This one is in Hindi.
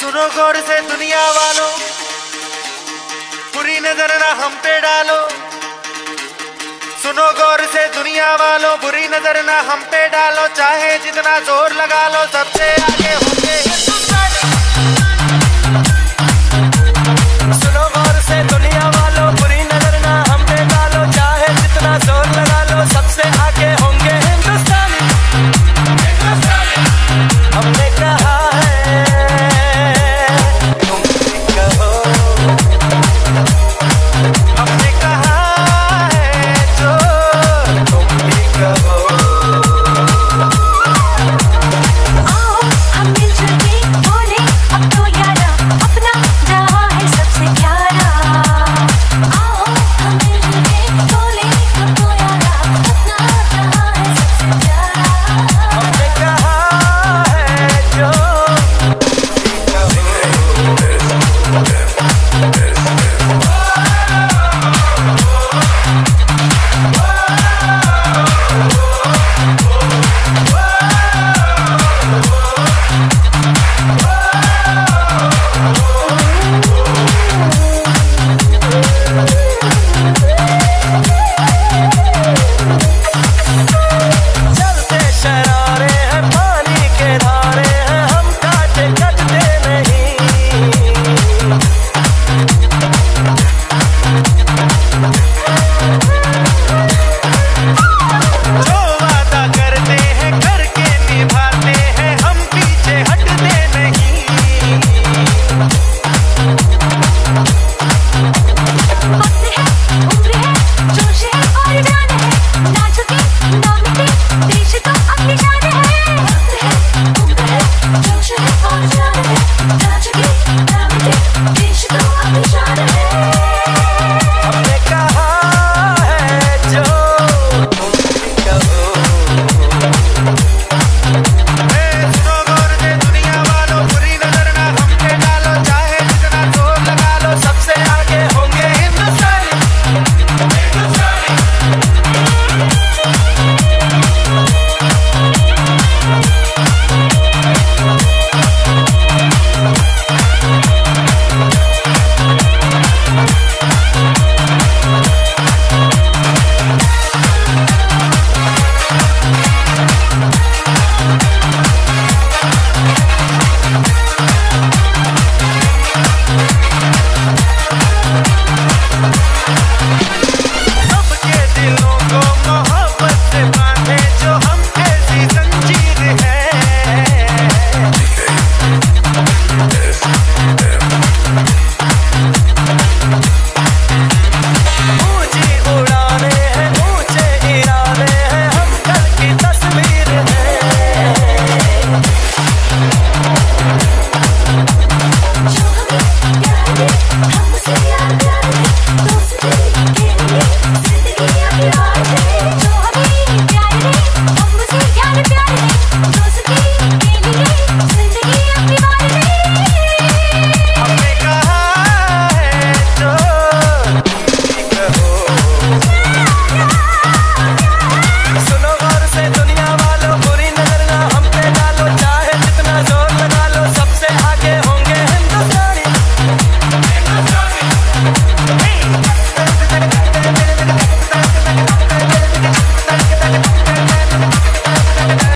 सुनो गौर से दुनिया वालों। बुरी नज़र ना हम पे डालो। सुनो गौर से दुनिया वालों, बुरी नज़र ना हम पे डालो। चाहे जितना ज़ोर लगा लो, सबसे आगे होंगे।